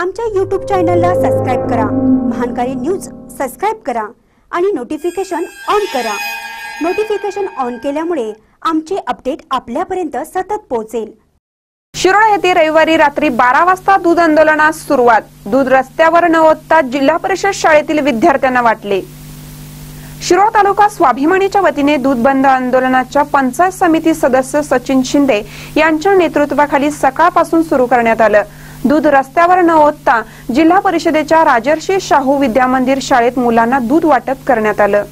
आमच्या यूट्यूब चॅनलला सबस्क्राईब करा. महानकारी न्यूज सबस्क्राईब करा आणि नोटिफिकेशन ऑन करा. नोटिफिकेशन ऑन केल्यामुळे आमचे अपडेट आपल्यापर्यंत सतत पोहोचेल. शिरोळ येथे रविवारी रात्री बारा वाजता दूध आंदोलनास सुरुवात. दूध रस्त्यावर न ओतता जिल्हा परिषद शाळेतील विद्यार्थ्यांना वाटले. शिरोळ तालुका स्वाभिमानीच्या वतीने दूध बंद आंदोलनाच्या पंचायत समिती सदस्य सचिन शिंदे यांच्या नेतृत्वाखाली सकाळपासून सुरू करण्यात आलं. दूध रस्त्यावर न ओतता जिल्हा परिषदेच्या राजर्षी शाहू विद्यामंदिर शाळेत मुलांना दूध वाटप करण्यात आलं.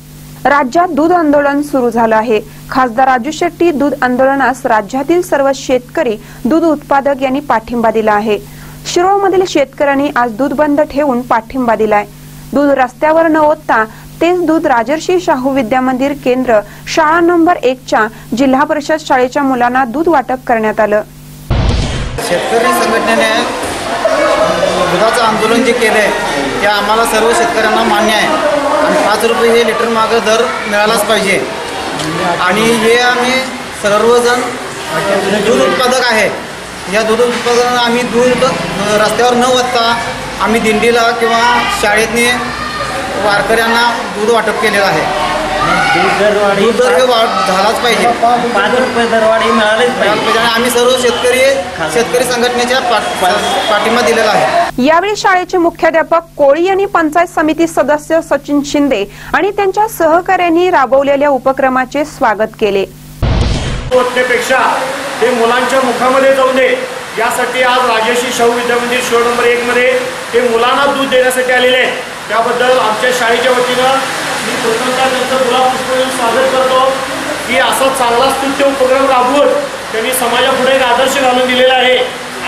राज्यात दूध आंदोलन सुरू झालं आहे. खासदार राजू शेट्टी दूध आंदोलनास राज्यातील सर्व शेतकरी दूध उत्पादक यांनी पाठिंबा दिला आहे. शिरोळमधील शेतकऱ्यांनी आज दूध बंद ठेवून पाठिंबा दिलाय. दूध रस्त्यावर न ओतता तेच दूध राजर्षी शाहू विद्यामंदिर केंद्र शाळा नंबर एकच्या जिल्हा परिषद शाळेच्या मुलांना दूध वाटप करण्यात आलं. शेतकरी संघटनेने दुधाचं आंदोलन जे केलं आहे ते आम्हाला सर्व शेतकऱ्यांना मान्य आहे. आणि पाच रुपये हे लिटर मागं दर मिळालाच पाहिजे. आणि हे आम्ही सर्वजण दूध उत्पादक आहे. या दूध उत्पादन आम्ही दूध रस्त्यावर न वत्ता आम्ही दिंडीला किंवा शाळेतनी वारकऱ्यांना दूध वाटप केलेलं आहे. दूध दरवाढी दूध दर वाढ झालाच पाहिजे. पाच रुपये दरवाढी मिळालीच मिळालं पाहिजे. आणि आम्ही सर्व शेतकरी शेतकरी संघटनेच्या पाठ- पाठिंबा दिलेला आहे. यावेळी शाळेचे मुख्याध्यापक कोळी यांनी पंचायत समिती सदस्य सचिन शिंदे आणि त्यांच्या सहकाऱ्यांनी राबवलेल्या उपक्रमाचे स्वागत केले. ओतण्यापेक्षा ते मुलांच्या मुखामध्ये जाऊ दे. यासाठी आज राजेशी शाहू विद्यामंदिर शो नंबर एकमध्ये ते मुलांना दूध देण्यासाठी आलेले आहेत. त्याबद्दल आमच्या शाळेच्या वतीनं मी प्रथमतः त्यांचं गुलाबपुष्प स्वागत करतो. की असा चांगला स्तुत्य उपक्रम राबवून त्यांनी समाजापुढे एक आदर्श घालून दिलेला आहे.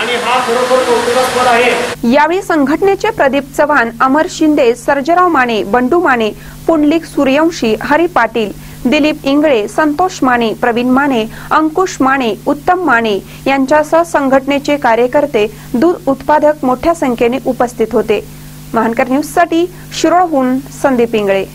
आणि हा खरोखर कौतुकास्पद आहे. यावेळी संघटनेचे प्रदीप चव्हाण अमर शिंदे सर्जराव माने बंडू माने पुंडलिक सूर्यवंशी हरी पाटील दिलीप इंगळे संतोष माने प्रवीण माने अंकुश माने उत्तम माने यांच्यासह संघटनेचे कार्यकर्ते दूध उत्पादक मोठ्या संख्येने उपस्थित होते. महानकर न्यूजसाठी शिरोळहून संदीप इंगळे.